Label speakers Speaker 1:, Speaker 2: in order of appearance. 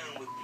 Speaker 1: dealing with